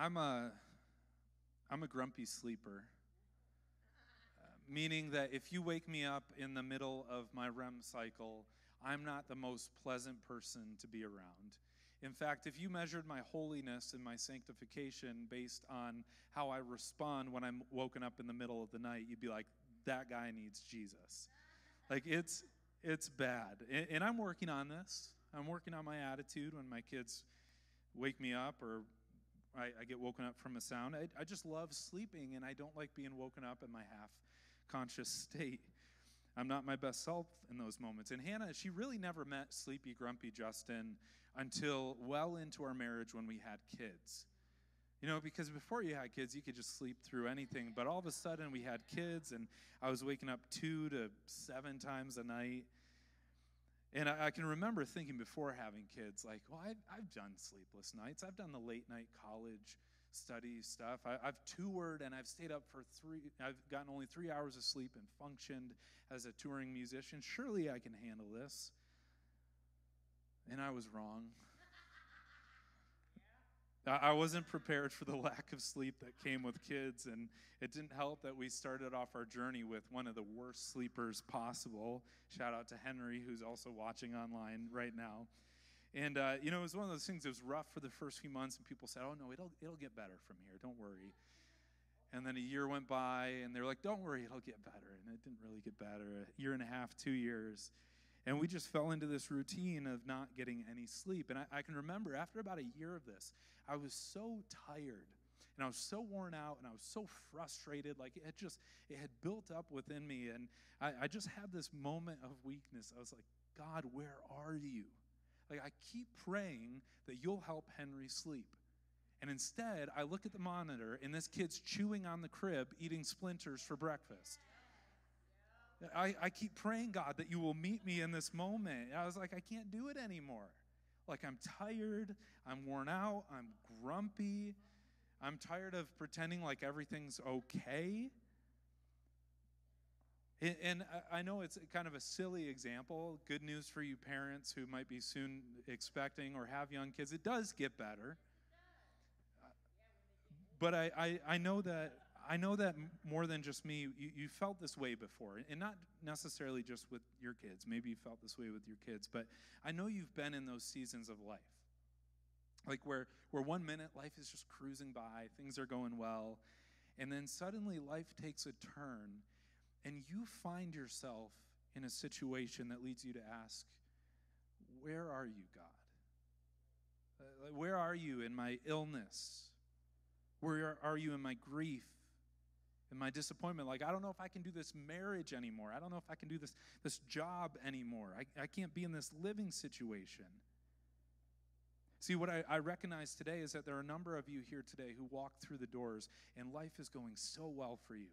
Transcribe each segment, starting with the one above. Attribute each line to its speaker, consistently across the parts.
Speaker 1: I'm a I'm a grumpy sleeper. Uh, meaning that if you wake me up in the middle of my REM cycle, I'm not the most pleasant person to be around. In fact, if you measured my holiness and my sanctification based on how I respond when I'm woken up in the middle of the night, you'd be like, that guy needs Jesus. Like it's it's bad. And, and I'm working on this. I'm working on my attitude when my kids wake me up or I, I get woken up from a sound. I, I just love sleeping and I don't like being woken up in my half conscious state. I'm not my best self in those moments. And Hannah, she really never met sleepy, grumpy Justin until well into our marriage when we had kids. You know, because before you had kids, you could just sleep through anything. But all of a sudden, we had kids, and I was waking up two to seven times a night. And I, I can remember thinking before having kids, like, well, I've, I've done sleepless nights. I've done the late night college study stuff. I, have toured and I've stayed up for three, I've gotten only three hours of sleep and functioned as a touring musician. Surely I can handle this. And I was wrong. I wasn't prepared for the lack of sleep that came with kids, and it didn't help that we started off our journey with one of the worst sleepers possible. Shout out to Henry, who's also watching online right now. And uh, you know, it was one of those things. It was rough for the first few months, and people said, "Oh no, it'll it'll get better from here. Don't worry." And then a year went by, and they're like, "Don't worry, it'll get better." And it didn't really get better. A year and a half, two years, and we just fell into this routine of not getting any sleep. And I, I can remember after about a year of this, I was so tired and I was so worn out and I was so frustrated. Like it just, it had built up within me. And I, I just had this moment of weakness. I was like, God, where are you? Like I keep praying that you'll help Henry sleep. And instead, I look at the monitor and this kid's chewing on the crib, eating splinters for breakfast. I, I keep praying, God, that you will meet me in this moment. I was like, I can't do it anymore. Like, I'm tired, I'm worn out, I'm grumpy, I'm tired of pretending like everything's okay. And I know it's kind of a silly example. Good news for you parents who might be soon expecting or have young kids. It does get better. But I, I, I know that I know that more than just me, you, you, felt this way before, and not necessarily just with your kids. Maybe you felt this way with your kids, but I know you've been in those seasons of life. Like where, where one minute life is just cruising by, things are going well, and then suddenly life takes a turn, and you find yourself in a situation that leads you to ask, Where are you, God? Uh, where are you in my illness? Where are you in my grief? And my disappointment. Like i don't know if i can do this marriage anymore. I don't know if i can do this this job anymore. I, I can't be in this living situation. See what I, I recognize today is that there are a number of you here today who walk through the doors and life is going so well for you.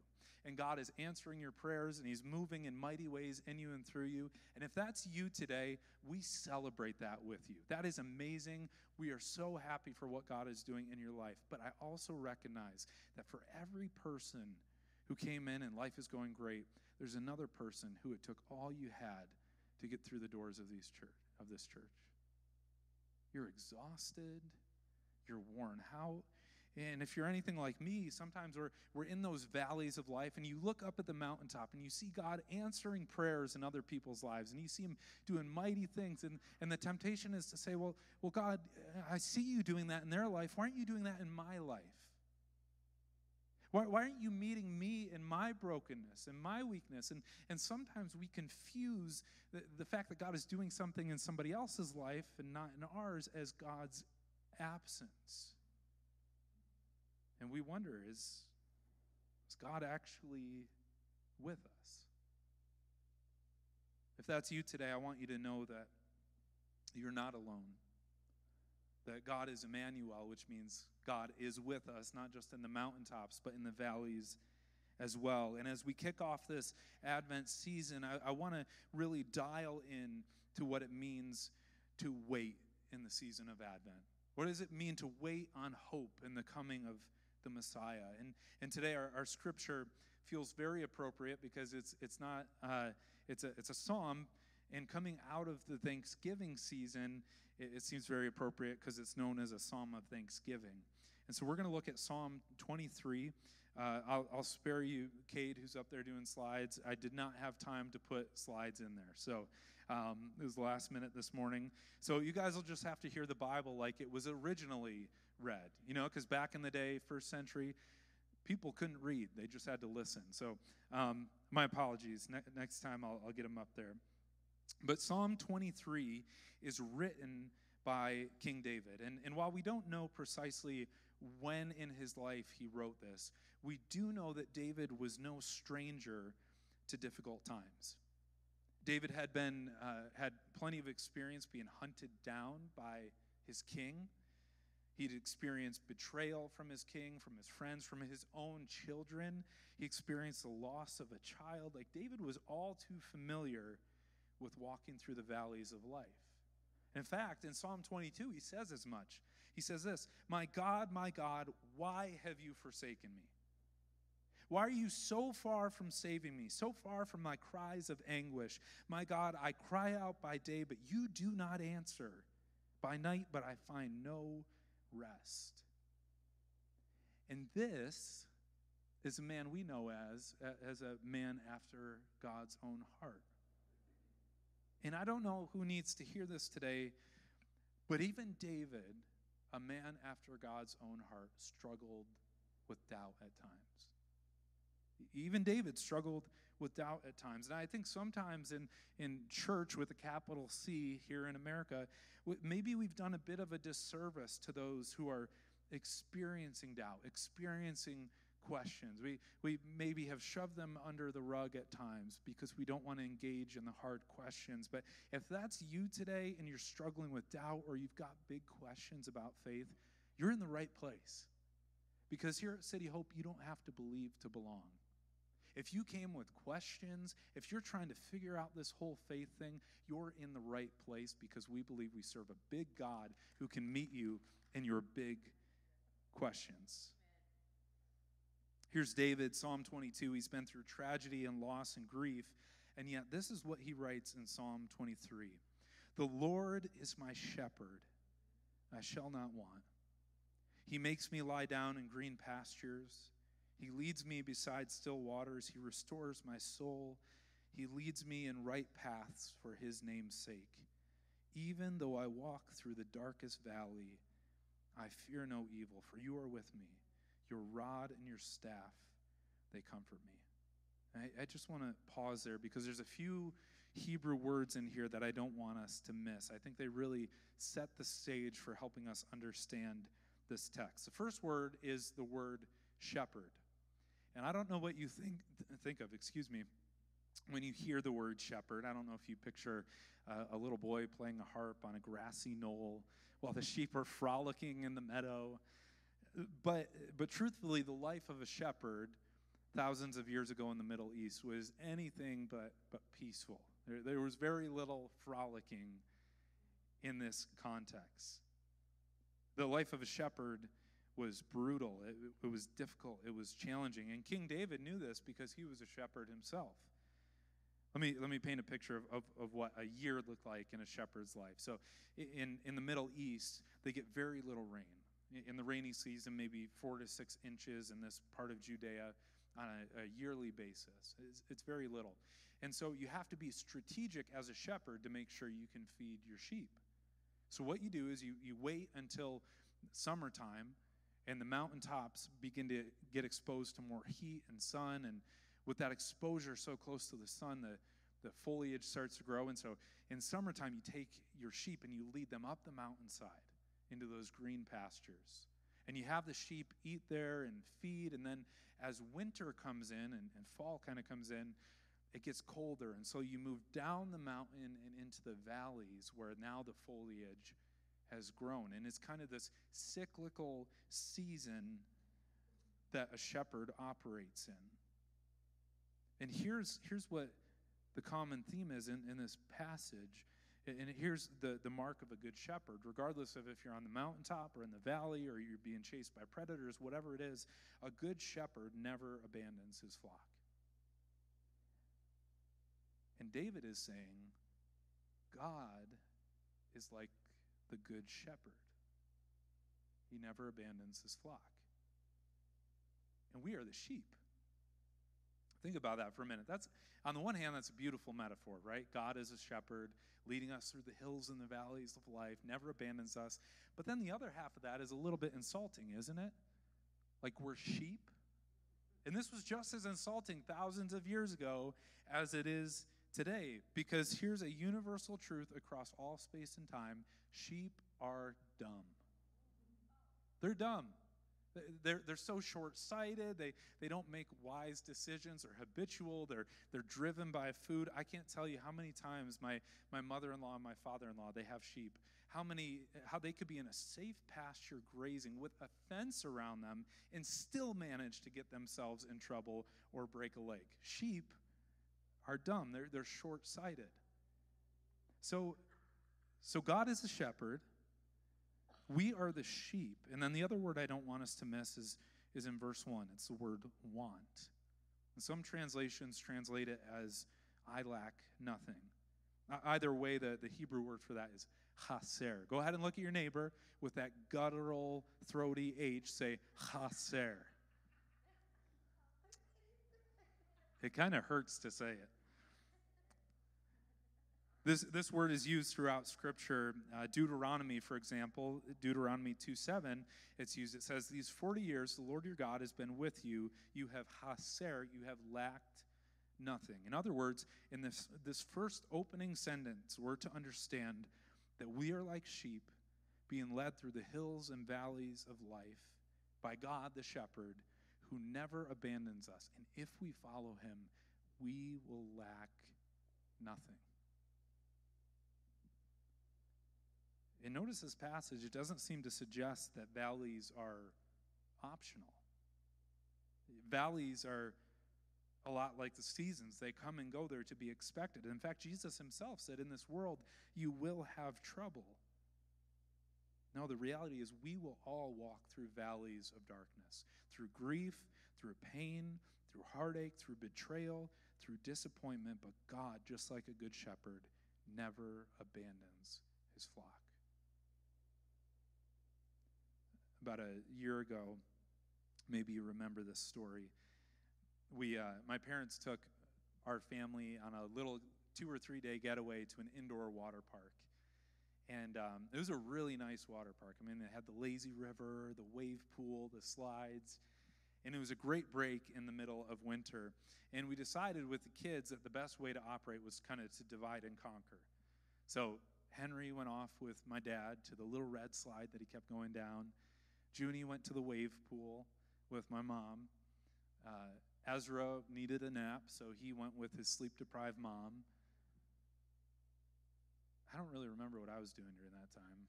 Speaker 1: And god is answering your prayers and he's moving in mighty ways in you and through you. And if that's you today we celebrate that with you. That is amazing. We are so happy for what god is doing in your life. But i also recognize that for every person who came in and life is going great. There's another person who it took all you had to get through the doors of, these church, of this church. You're exhausted, you're worn out. And if you're anything like me, sometimes we're, we're in those valleys of life and you look up at the mountaintop and you see God answering prayers in other people's lives and you see Him doing mighty things. And, and the temptation is to say, well, well, God, I see you doing that in their life. Why aren't you doing that in my life? Why, why aren't you meeting me in my brokenness and my weakness? And, and sometimes we confuse the, the fact that God is doing something in somebody else's life and not in ours as God's absence. And we wonder is, is God actually with us? If that's you today, I want you to know that you're not alone that God is Emmanuel, which means God is with us, not just in the mountaintops, but in the valleys as well. And as we kick off this Advent season, I, I want to really dial in to what it means to wait in the season of Advent. What does it mean to wait on hope in the coming of the Messiah? And, and today our, our scripture feels very appropriate because it's, it's not, uh, it's, a, it's a psalm and coming out of the Thanksgiving season, it, it seems very appropriate because it's known as a psalm of thanksgiving. And so we're going to look at Psalm 23. Uh, I'll, I'll spare you, Cade, who's up there doing slides. I did not have time to put slides in there. So um, it was the last minute this morning. So you guys will just have to hear the Bible like it was originally read, you know, because back in the day, first century, people couldn't read, they just had to listen. So um, my apologies. Ne- next time I'll, I'll get them up there. But Psalm 23 is written by King David. And, and while we don't know precisely when in his life he wrote this, we do know that David was no stranger to difficult times. David had been uh, had plenty of experience being hunted down by his king. He'd experienced betrayal from his king, from his friends, from his own children. He experienced the loss of a child. Like David was all too familiar with walking through the valleys of life. In fact, in Psalm 22, he says as much. He says this My God, my God, why have you forsaken me? Why are you so far from saving me, so far from my cries of anguish? My God, I cry out by day, but you do not answer. By night, but I find no rest. And this is a man we know as, as a man after God's own heart. And I don't know who needs to hear this today, but even David, a man after God's own heart, struggled with doubt at times. Even David struggled with doubt at times. And I think sometimes in, in church with a capital C here in America, maybe we've done a bit of a disservice to those who are experiencing doubt, experiencing questions. We, we maybe have shoved them under the rug at times because we don't want to engage in the hard questions. But if that's you today and you're struggling with doubt or you've got big questions about faith, you're in the right place. Because here at CityHope, you don't have to believe to belong. If you came with questions, if you're trying to figure out this whole faith thing, you're in the right place because we believe we serve a big God who can meet you in your big questions. Here's David, Psalm 22. He's been through tragedy and loss and grief, and yet this is what he writes in Psalm 23 The Lord is my shepherd, I shall not want. He makes me lie down in green pastures. He leads me beside still waters. He restores my soul. He leads me in right paths for his name's sake. Even though I walk through the darkest valley, I fear no evil, for you are with me. Your rod and your staff, they comfort me. I, I just want to pause there because there's a few Hebrew words in here that I don't want us to miss. I think they really set the stage for helping us understand this text. The first word is the word shepherd. And I don't know what you think think of, excuse me, when you hear the word shepherd. I don't know if you picture a little boy playing a harp on a grassy knoll while the sheep are frolicking in the meadow. But but truthfully, the life of a shepherd thousands of years ago in the Middle East was anything but but peaceful. There, there was very little frolicking in this context. The life of a shepherd was brutal, it, it was difficult, it was challenging. And King David knew this because he was a shepherd himself. Let me, let me paint a picture of, of, of, what a year looked like in a shepherd's life. So, in, in the Middle East, they get very little rain. In the rainy season, maybe four to six inches in this part of Judea on a, a yearly basis. It's, it's very little. And so, you have to be strategic as a shepherd to make sure you can feed your sheep. So, what you do is you, you wait until summertime and the mountaintops begin to get exposed to more heat and sun. And with that exposure so close to the sun, the, the foliage starts to grow. And so in summertime, you take your sheep and you lead them up the mountainside into those green pastures. And you have the sheep eat there and feed. And then as winter comes in and, and fall kind of comes in, it gets colder. And so you move down the mountain and into the valleys where now the foliage has grown. And it's kind of this cyclical season that a shepherd operates in. And here's, here's what the common theme is in, in this passage. And here's the, the mark of a good shepherd, regardless of if you're on the mountaintop or in the valley or you're being chased by predators, whatever it is, a good shepherd never abandons his flock. And David is saying, God is like the Good Shepherd. he never abandons his flock. And we are the sheep. Think about that for a minute. That's on the one hand, that's a beautiful metaphor, right? God is a shepherd, leading us through the hills and the valleys of life, never abandons us. But then the other half of that is a little bit insulting, isn't it? Like we're sheep. And this was just as insulting thousands of years ago as it is today, because here's a universal truth across all space and time sheep are dumb. They're dumb. They're, they're so short sighted. They, they don't make wise decisions. They're habitual. They're, they're driven by food. I can't tell you how many times my, my mother in law and my father in law, they have sheep, how many, how they could be in a safe pasture grazing with a fence around them and still manage to get themselves in trouble or break a leg. Sheep are dumb, they're, they're short sighted. So, so God is a shepherd. We are the sheep. And then the other word I don't want us to miss is, is in verse 1. It's the word want. And some translations translate it as I lack nothing. Either way, the, the Hebrew word for that is chaser. Go ahead and look at your neighbor with that guttural, throaty H. Say chaser. It kind of hurts to say it. This, this word is used throughout Scripture. Uh, Deuteronomy, for example, Deuteronomy 2 7, it's used. It says, These 40 years the Lord your God has been with you. You have haser, you have lacked nothing. In other words, in this, this first opening sentence, we're to understand that we are like sheep being led through the hills and valleys of life by God the shepherd who never abandons us. And if we follow him, we will lack nothing. And notice this passage, it doesn't seem to suggest that valleys are optional. Valleys are a lot like the seasons, they come and go, they're to be expected. In fact, Jesus himself said, In this world, you will have trouble. No, the reality is we will all walk through valleys of darkness, through grief, through pain, through heartache, through betrayal, through disappointment. But God, just like a good shepherd, never abandons his flock. About a year ago, maybe you remember this story. We, uh, my parents took our family on a little two or three day getaway to an indoor water park. And um, it was a really nice water park. I mean, it had the lazy river, the wave pool, the slides. And it was a great break in the middle of winter. And we decided with the kids that the best way to operate was kind of to divide and conquer. So Henry went off with my dad to the little red slide that he kept going down. Junie went to the wave pool with my mom. Uh, Ezra needed a nap, so he went with his sleep deprived mom. I don't really remember what I was doing during that time.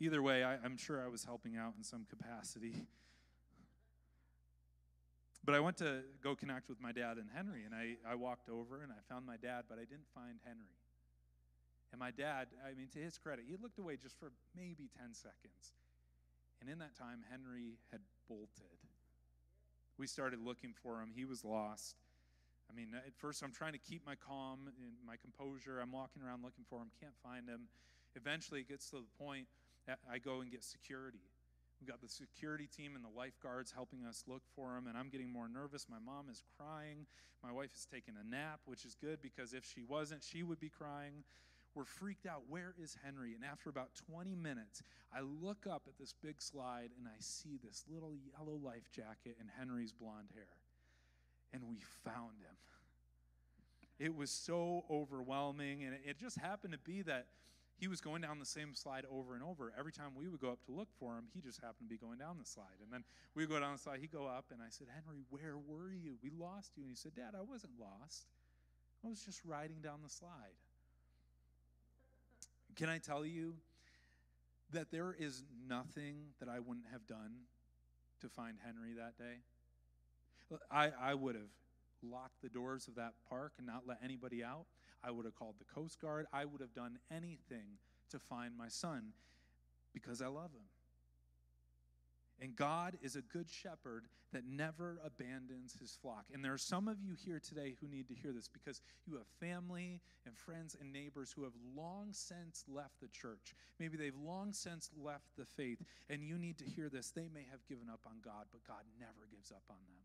Speaker 1: Either way, I, am sure I was helping out in some capacity. But I went to go connect with my dad and Henry, and I, I walked over and I found my dad, but I didn't find Henry. And my dad, I mean, to his credit, he looked away just for maybe 10 seconds. And in that time, Henry had bolted. We started looking for him. He was lost. I mean, at first, I'm trying to keep my calm and my composure. I'm walking around looking for him, can't find him. Eventually, it gets to the point that I go and get security. We've got the security team and the lifeguards helping us look for him, and I'm getting more nervous. My mom is crying. My wife is taking a nap, which is good because if she wasn't, she would be crying. We're freaked out. Where is Henry? And after about 20 minutes, I look up at this big slide and I see this little yellow life jacket and Henry's blonde hair. And we found him. It was so overwhelming. And it just happened to be that he was going down the same slide over and over. Every time we would go up to look for him, he just happened to be going down the slide. And then we would go down the slide, he'd go up, and I said, Henry, where were you? We lost you. And he said, Dad, I wasn't lost. I was just riding down the slide. Can I tell you that there is nothing that I wouldn't have done to find Henry that day? I, I would have locked the doors of that park and not let anybody out. I would have called the Coast Guard. I would have done anything to find my son because I love him. And God is a good shepherd that never abandons his flock. And there are some of you here today who need to hear this because you have family and friends and neighbors who have long since left the church. Maybe they've long since left the faith, and you need to hear this. They may have given up on God, but God never gives up on them.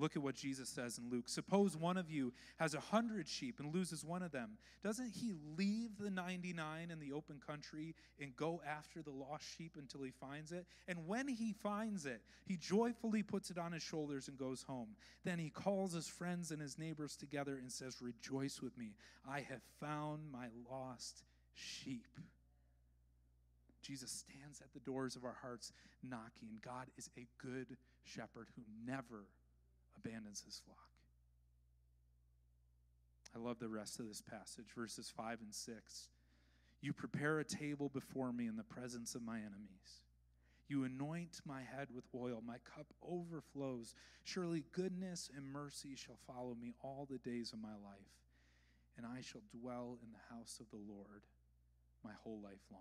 Speaker 1: Look at what Jesus says in Luke. Suppose one of you has a hundred sheep and loses one of them. Doesn't he leave the 99 in the open country and go after the lost sheep until he finds it? And when he finds it, he joyfully puts it on his shoulders and goes home. Then he calls his friends and his neighbors together and says, Rejoice with me. I have found my lost sheep. Jesus stands at the doors of our hearts knocking. God is a good shepherd who never abandons his flock. I love the rest of this passage, verses 5 and 6. You prepare a table before me in the presence of my enemies. You anoint my head with oil, my cup overflows. Surely goodness and mercy shall follow me all the days of my life, and I shall dwell in the house of the Lord my whole life long.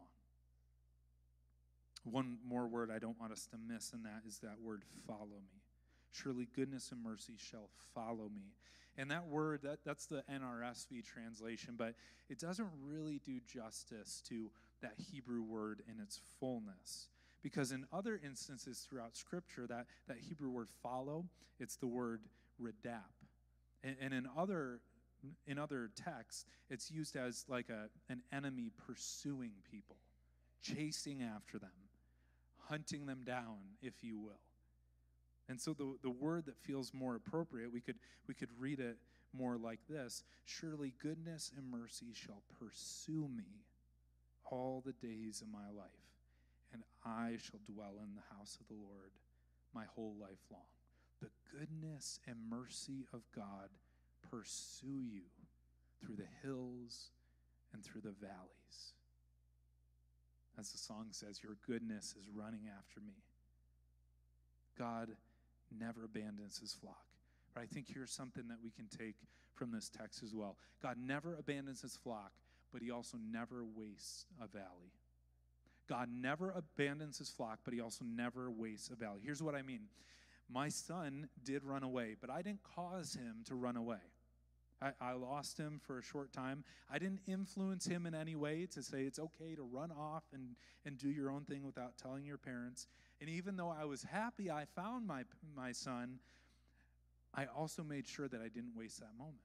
Speaker 1: One more word I don't want us to miss, and that is that word follow me. Surely goodness and mercy shall follow me. And that word, that, that's the NRSV translation, but it doesn't really do justice to that Hebrew word in its fullness. Because in other instances throughout Scripture, that, that Hebrew word follow, it's the word redap. And, and in other in other texts, it's used as like a, an enemy pursuing people, chasing after them, hunting them down, if you will. And so the, the word that feels more appropriate, we could, we could read it more like this Surely goodness and mercy shall pursue me all the days of my life, and I shall dwell in the house of the Lord my whole life long. The goodness and mercy of God pursue you through the hills and through the valleys. As the song says, Your goodness is running after me. God never abandons his flock. But I think here's something that we can take from this text as well God never abandons his flock, but he also never wastes a valley. God never abandons his flock, but he also never wastes a valley. Here's what I mean my son did run away, but I didn't cause him to run away. I, I, lost him for a short time. I didn't influence him in any way to say it's okay to run off and, and do your own thing without telling your parents. And even though I was happy I found my, my son, I also made sure that I didn't waste that moment.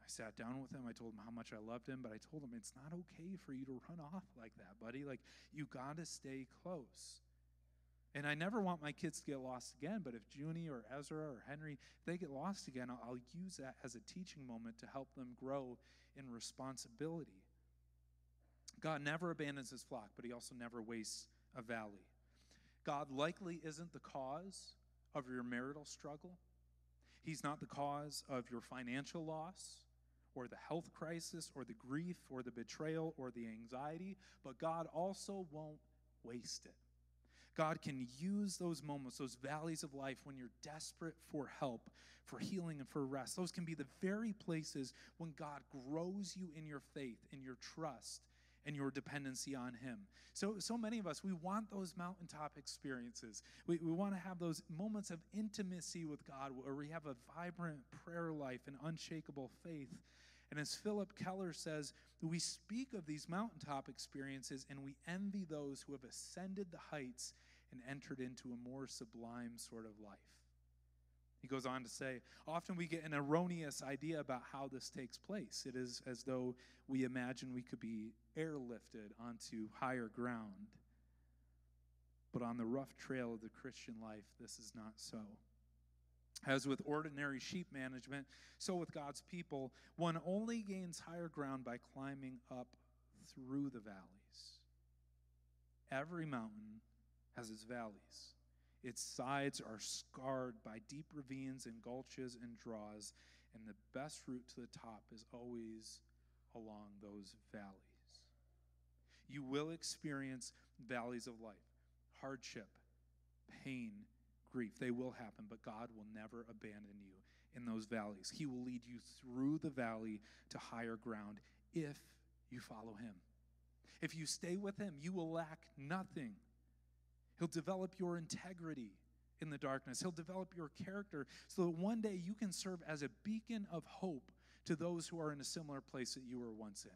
Speaker 1: I sat down with him. I told him how much I loved him, but I told him it's not okay for you to run off like that, buddy. Like, you got to stay close. And I never want my kids to get lost again, but if Junie or Ezra or Henry, if they get lost again, I'll, I'll use that as a teaching moment to help them grow in responsibility. God never abandons his flock, but he also never wastes a valley. God likely isn't the cause of your marital struggle. He's not the cause of your financial loss or the health crisis or the grief or the betrayal or the anxiety, but God also won't waste it. God can use those moments, those valleys of life when you're desperate for help, for healing, and for rest. Those can be the very places when God grows you in your faith, in your trust, and your dependency on Him. So, so many of us, we want those mountaintop experiences. We, we want to have those moments of intimacy with God where we have a vibrant prayer life and unshakable faith. And as Phillip Keller says, we speak of these mountaintop experiences and we envy those who have ascended the heights and entered into a more sublime sort of life. He goes on to say, often we get an erroneous idea about how this takes place. It is as though we imagine we could be airlifted onto higher ground. But on the rough trail of the Christian life, this is not so. As with ordinary sheep management, so with God's people, one only gains higher ground by climbing up through the valleys. Every mountain has its valleys. Its sides are scarred by deep ravines and gulches and draws, and the best route to the top is always along those valleys. You will experience valleys of life, hardship, pain, grief. They will happen, but God will never abandon you in those valleys. He will lead you through the valley to higher ground if you follow Him. If you stay with Him, you will lack nothing. He'll develop your integrity in the darkness. He'll develop your character so that one day you can serve as a beacon of hope to those who are in a similar place that you were once in.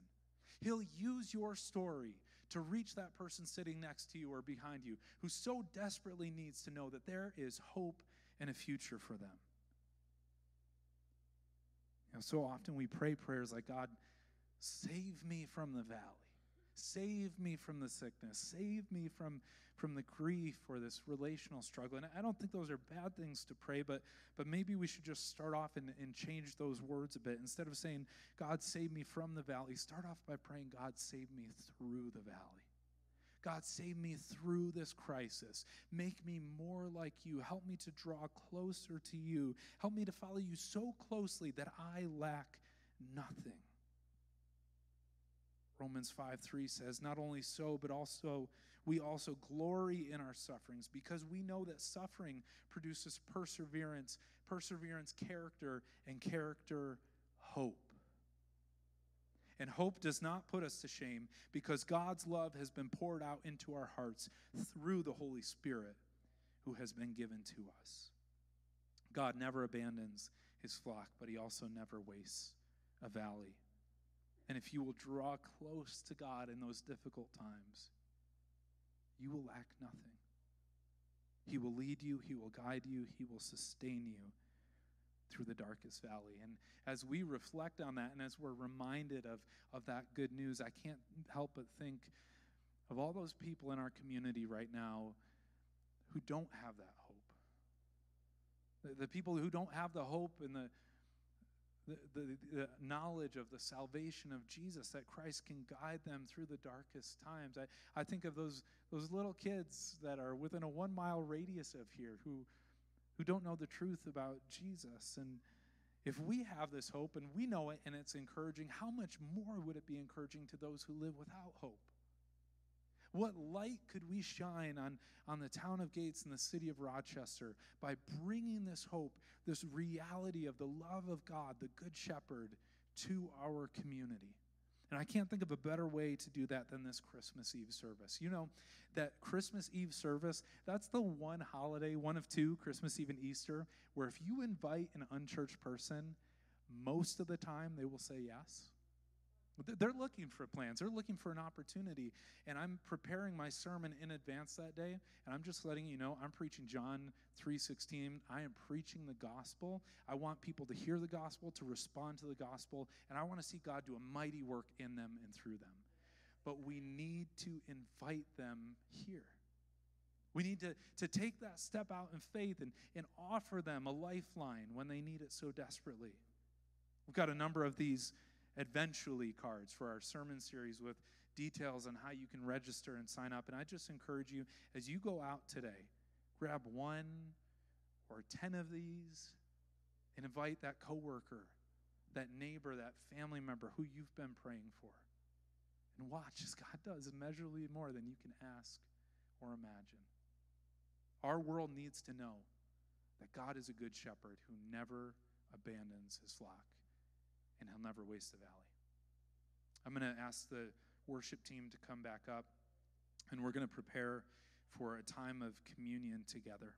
Speaker 1: He'll use your story to reach that person sitting next to you or behind you who so desperately needs to know that there is hope and a future for them. You know, so often we pray prayers like, God, save me from the valley. Save me from the sickness. Save me from, from the grief or this relational struggle. And I don't think those are bad things to pray, but, but maybe we should just start off and, and change those words a bit. Instead of saying, God, save me from the valley, start off by praying, God, save me through the valley. God, save me through this crisis. Make me more like you. Help me to draw closer to you. Help me to follow you so closely that I lack nothing. Romans 5 3 says, Not only so, but also we also glory in our sufferings because we know that suffering produces perseverance, perseverance, character, and character, hope. And hope does not put us to shame because God's love has been poured out into our hearts through the Holy Spirit who has been given to us. God never abandons his flock, but he also never wastes a valley. And if you will draw close to God in those difficult times, you will lack nothing. He will lead you, He will guide you, He will sustain you through the darkest valley. And as we reflect on that and as we're reminded of, of that good news, I can't help but think of all those people in our community right now who don't have that hope. The, the people who don't have the hope and the, the, the, the, knowledge of the salvation of Jesus, that Christ can guide them through the darkest times. I, I think of those, those little kids that are within a one mile radius of here who, who don't know the truth about Jesus. And if we have this hope and we know it and it's encouraging, how much more would it be encouraging to those who live without hope? What light could we shine on, on the town of Gates and the city of Rochester by bringing this hope, this reality of the love of God, the Good Shepherd, to our community? And I can't think of a better way to do that than this Christmas Eve service. You know, that Christmas Eve service, that's the one holiday, one of two, Christmas Eve and Easter, where if you invite an unchurched person, most of the time they will say yes. They're looking for plans. They're looking for an opportunity. And I'm preparing my sermon in advance that day, and I'm just letting you know I'm preaching John 3:16. I am preaching the gospel. I want people to hear the gospel, to respond to the gospel, and I want to see God do a mighty work in them and through them. But we need to invite them here. We need to, to take that step out in faith and, and offer them a lifeline when they need it so desperately. We've got a number of these eventually cards for our sermon series with details on how you can register and sign up. And I just encourage you as you go out today, grab one or 10 of these and invite that coworker, that neighbor, that family member who you've been praying for. And watch as God does immeasurably more than you can ask or imagine. Our world needs to know that God is a good shepherd who never abandons his flock and he'll never waste the valley. I'm going to ask the worship team to come back up, and we're going to prepare for a time of communion together.